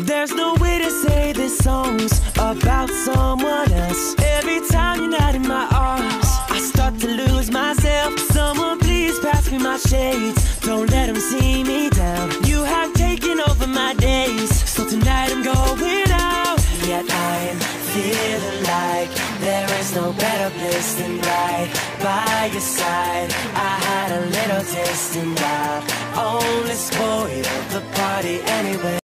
There's no way to say this song's about someone else. Every time you're not in my arms, I start to lose myself. Someone please pass me my shades. Don't let them see me down. You have taken over my days. So tonight I'm going out. Yet I'm feeling like there is no better place than right by your side. I had a little taste and I only spoiled the party anyway.